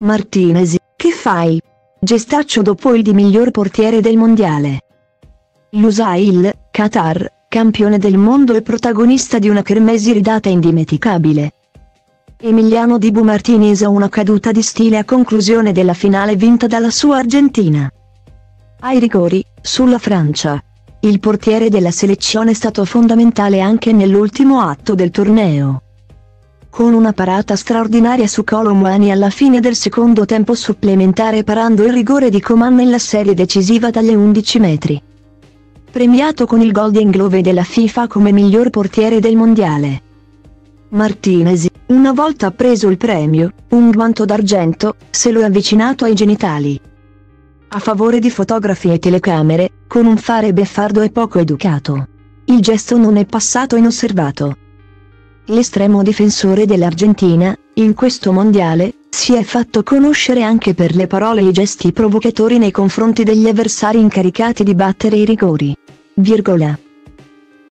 Martinez, che fai? Gestaccio dopo il di miglior portiere del mondiale. Lusail, Qatar, campione del mondo e protagonista di una kermesi ridata indimenticabile. Emiliano Dibu Martinez ha una caduta di stile a conclusione della finale vinta dalla sua Argentina. Ai rigori, sulla Francia. Il portiere della selezione è stato fondamentale anche nell'ultimo atto del torneo con una parata straordinaria su Colomwani alla fine del secondo tempo supplementare parando il rigore di Coman nella serie decisiva dagli 11 metri. Premiato con il Golden Glove della FIFA come miglior portiere del mondiale. Martinez, una volta preso il premio, un guanto d'argento, se lo è avvicinato ai genitali. A favore di fotografi e telecamere, con un fare beffardo e poco educato. Il gesto non è passato inosservato. L'estremo difensore dell'Argentina, in questo mondiale, si è fatto conoscere anche per le parole e i gesti provocatori nei confronti degli avversari incaricati di battere i rigori. Virgola.